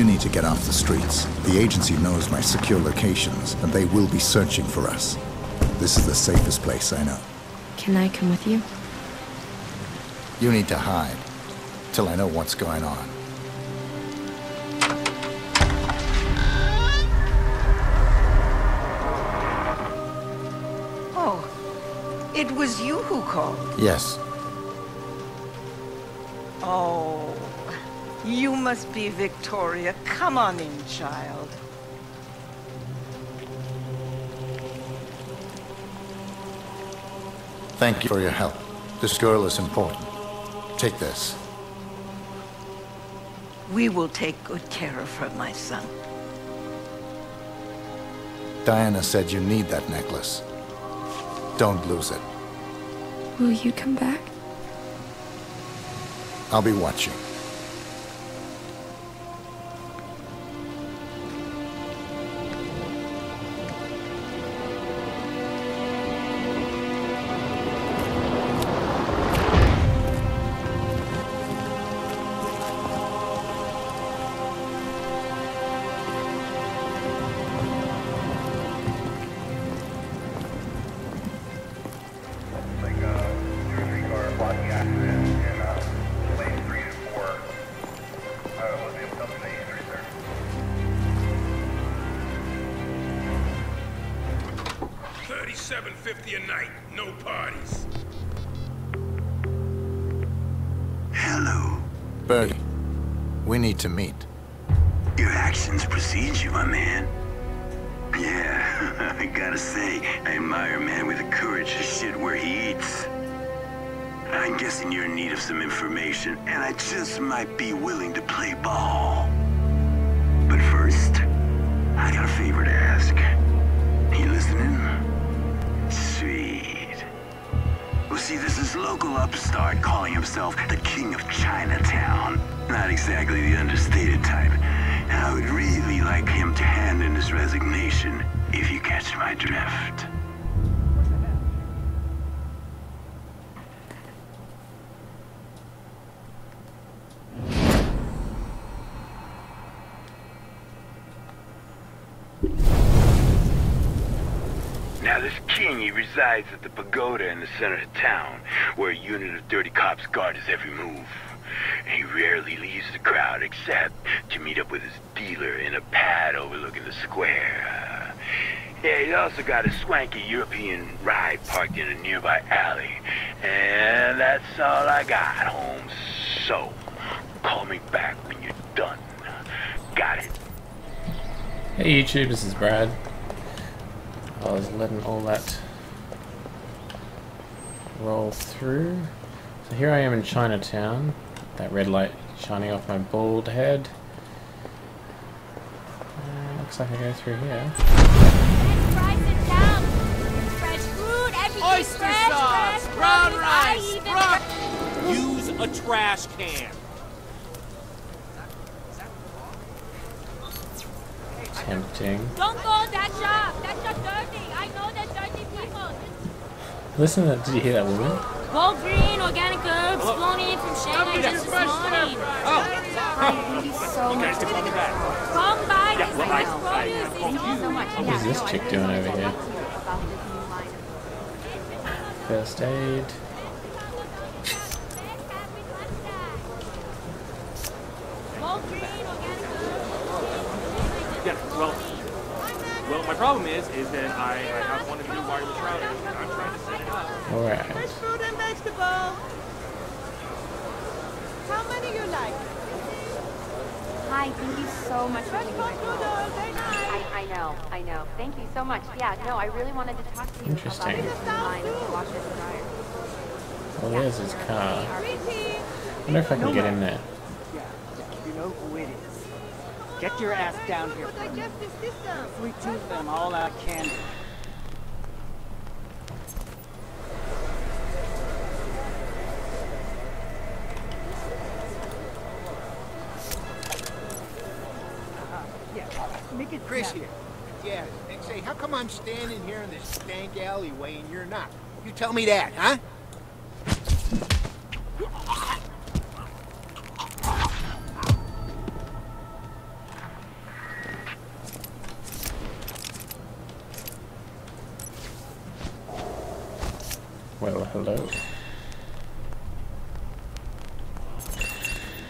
You need to get off the streets. The agency knows my secure locations, and they will be searching for us. This is the safest place I know. Can I come with you? You need to hide, till I know what's going on. Oh, it was you who called. Yes, Oh, you must be Victoria. Come on in, child. thank you for your help. This girl is important. Take this. We will take good care of her, my son. Diana said you need that necklace. Don't lose it. Will you come back? I'll be watching. 37.50 a night. No parties. Hello. Berg, we need to meet. Your actions precede you, my man. Yeah, I gotta say, I admire a man with the courage to shit where he eats. I'm guessing you're in need of some information, and I just might be willing to play ball. But first, I got a favor to ask. You listening? See, this is local upstart calling himself the King of Chinatown. Not exactly the understated type. I would really like him to hand in his resignation, if you catch my drift. Now, this he resides at the pagoda in the center of town, where a unit of dirty cops guard his every move. He rarely leaves the crowd except to meet up with his dealer in a pad overlooking the square. Yeah, he's also got a swanky European ride parked in a nearby alley. And that's all I got, Holmes. So, call me back when you're done. Got it. Hey YouTube, this is Brad. I was letting all that roll through. So here I am in Chinatown. That red light shining off my bald head. Uh, looks like I go through here. Oyster sauce, brown rice, Use a trash can. Tempting. Don't go that shop. That's just dirty. I know there's dirty people. Listen, to that, did you hear that woman? Go green, organic herbs, flown in from Shanghai just this morning. Thank you so much for taking back. Come by, Yeah, this well, I- fresh produce I- is so much. What is this chick doing over here? First aid. Go green, organic herbs. Yeah, well, well, my problem is, is that I, I have one of the new wireless routers, and I'm trying to set it up. Alright. Fresh Fruit and vegetable. How many you like? Hi, thank you so much for taking my call. Noodles, very nice. I, I know, I know. Thank you so much. Yeah, no, I really wanted to talk to you Interesting. about this line of washer and dryer. Well, oh, there's his car. I wonder if I can get in there. Yeah, you know who it is. Get your ass down here. Digestive system. Sweet tooth and all out candy. Uh-huh, Yeah, make it Chris here. Yeah, and say, how come I'm standing here in this stank alleyway and you're not? You tell me that, huh? Hello.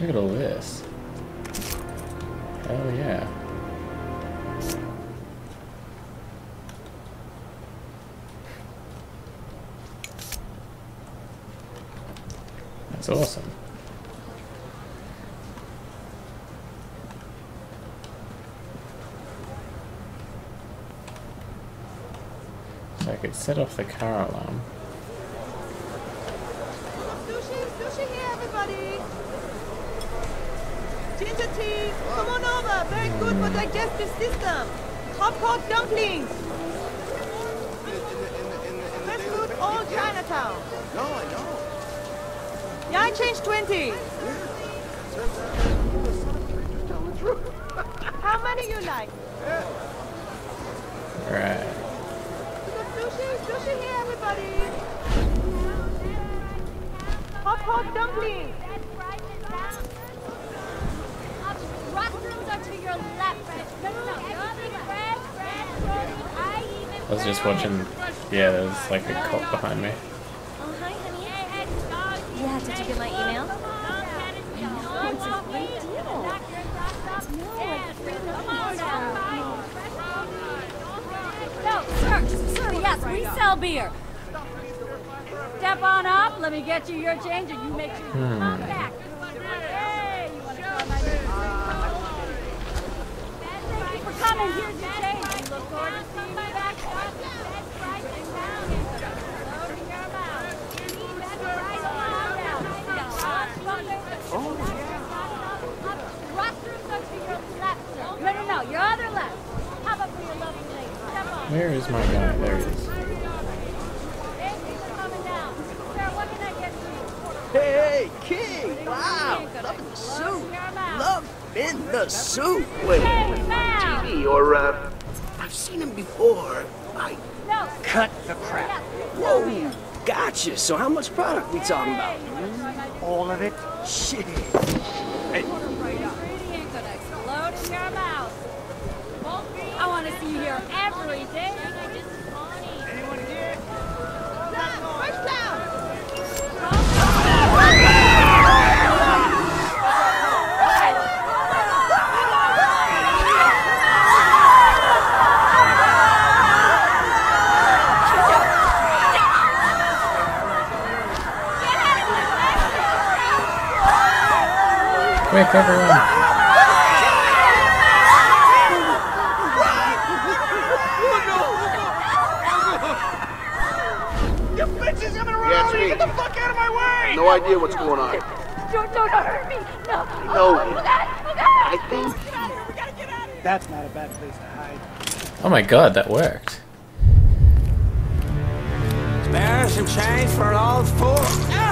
Look at all this. Oh yeah. That's awesome. So I could set off the car alarm. Sushi, sushi here, everybody. Ginger tea, come on over. Very good for digestive system. Hot pot dumplings. Best food all Chinatown. No, I know. Yeah, I changed 20. How many you like? Right. Sushi, sushi here, everybody. Bread, bread, roti. I even. I was just watching. Yeah, there's like a cop behind me. Oh, hi, honey. Yeah, did you get my email? No, it's a great deal. No, like free No, sir, sir, yes, we sell beer. Step on up, let me get you your change, and you make sure you Hmm. come back. Hey, you want to try my Thank you for coming. Here's your change. We look forward to seeing you back. Best price in town. Loading your mouth. Best price on down. Oh, Restrooms are to your left, sir. No, no, no, your other left. How about for your lovely lady? Step on. Where is my guy? There he is. Hey, people coming down. Sir, what can I get for you? Hey, King! Wow, love in the soup. Love in the soup. Wait, TV or uh, I've seen him before. I cut the crap. Whoa, gotcha. So how much product we talking about? All of it? Shit. Ingredient could explode in your mouth. I want to see you here every day. Quick, everyone! You bitches coming around Yeah, me! me. Get the fuck out of my way! No idea what's going on. Don't, don't hurt me. No. No. Oh, God. Oh, God. I think That's not a bad place to hide. Oh my god, that worked. Spare some change for an old fool?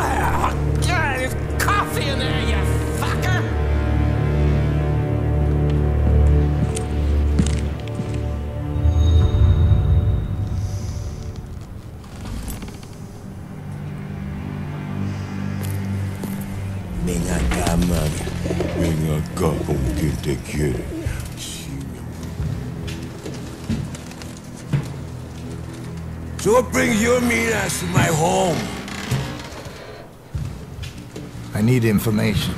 Get. So what brings your mean ass to my home? I need information.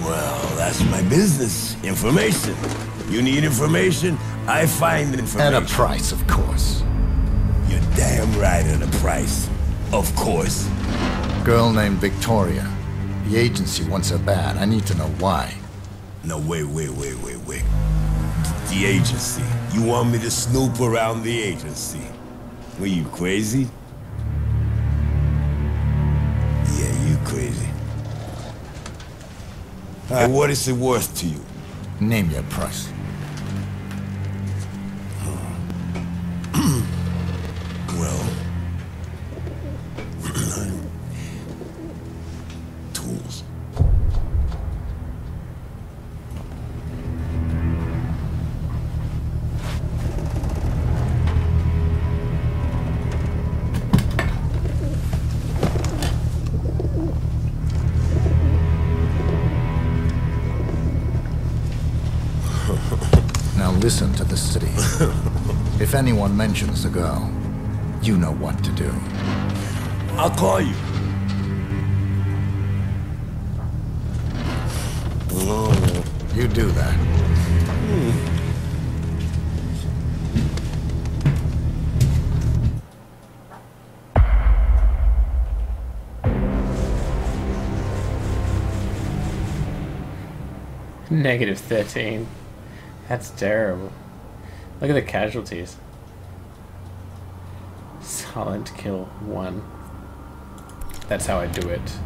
Well, that's my business. Information. You need information, I find information. At a price, of course. You're damn right at a price. Of course. Girl named Victoria. The agency wants her bad. I need to know why. No, wait, wait, wait, wait, wait. The agency. You want me to snoop around the agency? Were you crazy? Yeah, you crazy. What is it worth to you? Name your price. If anyone mentions the girl, you know what to do. I'll call you. Oh, you do that. Negative 13. That's terrible. Look at the casualties. Silent kill 1. That's how I do it.